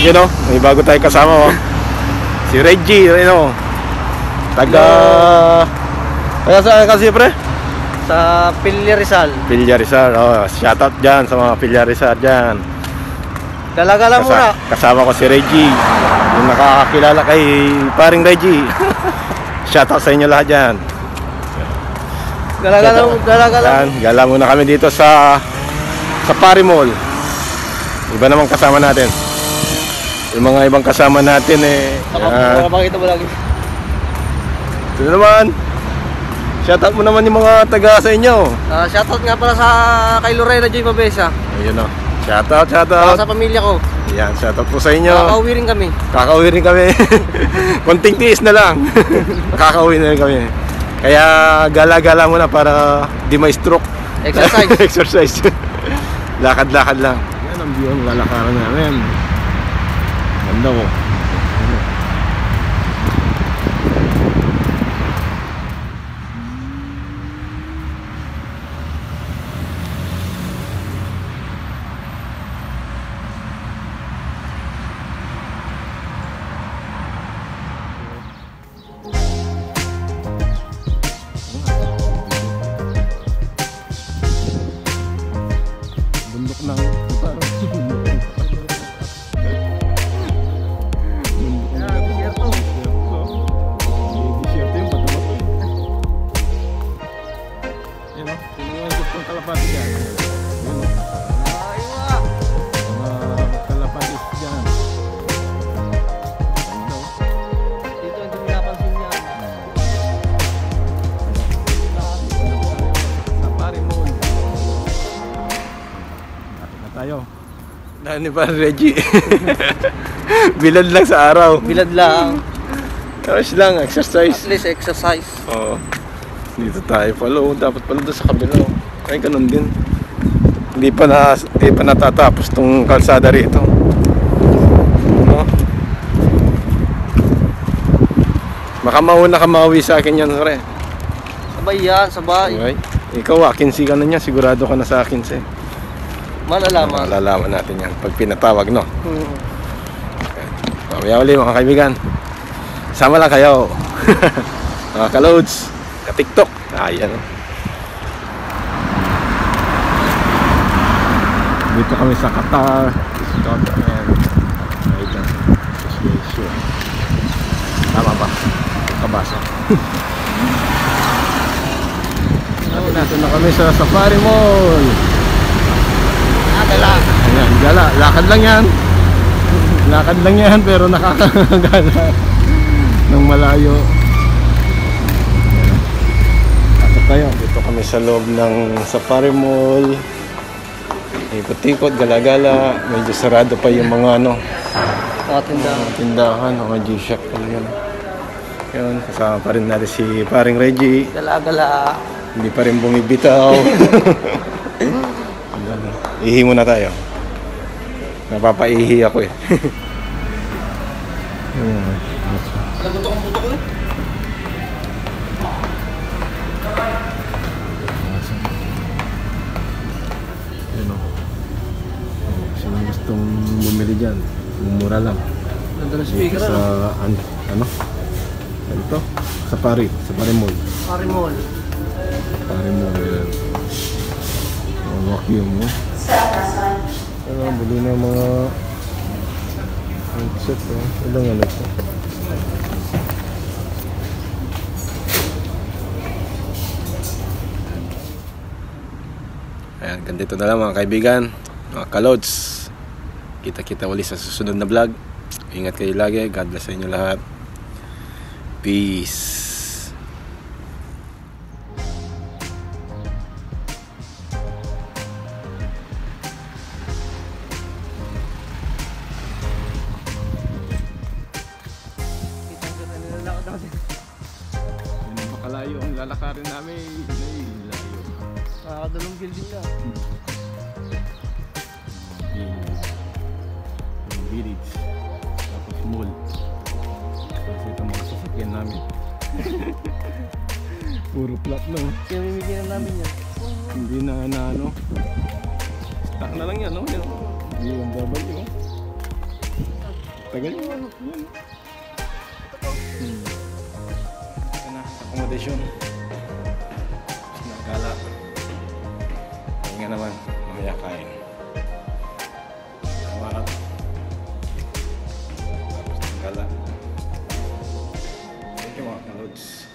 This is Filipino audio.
Yun o, may bago tayo kasama oh. Si Reggie, yun o. Taga... Taga saan kasi pre? Sa Pilya Rizal. Pilya Rizal. Oh, shoutout dyan sa mga Pilya Rizal dyan. Gala-gala muna. Kasa- kasama ko si Reggie. Yung nakakakilala kay paring Reggie. shoutout sa inyo lahat dyan. Gala-gala, gala-gala. Yan, gala muna kami dito sa sa Pari Mall. Iba naman kasama natin. Yung mga ibang kasama natin eh. yan. Makakita mo lagi. Ito na naman. Shoutout mo naman yung mga taga sa inyo. Ah, shoutout nga pala sa kay Lorena J. Mabesa. Ayun o. Shoutout, Saka shoutout. sa pamilya ko. Yan, shoutout po sa inyo. Nakakauwi rin kami. Kakauwi rin kami. Konting tiis na lang. Kakauwi na rin kami. Kaya gala-gala muna para di may stroke. Exercise. Exercise. Lakad-lakad lang. Yan ang view ang lalakaran namin. Ganda ko. Tayo. Dahil ni Pan Reggie. Bilad lang sa araw. Bilad lang. Ayos lang, At exercise. least exercise. Oo. Dito tayo pala. Dapat pala doon sa kabila. oh. Ay, ganun din. Hindi pa, na, hindi pa natatapos tong kalsada rito. No? Baka mauna ka mauwi sa akin yan, sore. Sabay yan, sabay. Okay? Ikaw, akinsi ka na niya. Sigurado ka na sa akinsi. Malalaman. Malalaman natin yan pag pinatawag, no? Hmm. Mamaya uli mga kaibigan. Sama lang kayo. mga kaloads. Ka-tiktok. Ayan. Dito kami sa Qatar. Qatar. Ayan. Tama ba? Kabasa. Nandito na kami sa Safari Mall. Dala. Ayan, gala. Lakad lang yan. Lakad lang yan pero nakakagala ng malayo. Lakad tayo. Dito kami sa loob ng Safari Mall. Ikot-ikot, gala-gala. Medyo sarado pa yung mga ano, Mga tindahan. mga tindahan, mga G-Shock pa yun. Yun, kasama pa rin natin si paring Reggie. Gala-gala. Hindi pa rin bumibitaw. Ihi muna tayo. Napapaihi ako eh. Nagutok ang butok ko eh. Sino gustong bumili dyan? Mumura lang. Ng Dito speaker sa ano? ano? Ano? Ano to? Sa Pari. Sa Pari Mall. Pari vacuum mo. Ano, buli na mga headset oh. Ilang ano ito? Ayan, ganito na lang mga kaibigan, mga kalods. Kita-kita uli sa susunod na vlog. Ingat kayo lagi. God bless sa inyo lahat. Peace. Nilalakad natin. Yun ang makalayo ang lalakarin namin. Ay, layo. Nakakadalong building na. Yung village. Tapos mall. Tapos ito mga sasakyan namin. Puro flat no. Pinamimigyan na namin yan. Hindi na na ano. Stock na lang yan no. Yan. Hindi yung babalik no. Tagal yung ano. Yun. Hmm. Accommodation. Tapos na gala. Ayun naman, mamaya kain. Tawaran. Tapos ng gala. Thank you mga kalods.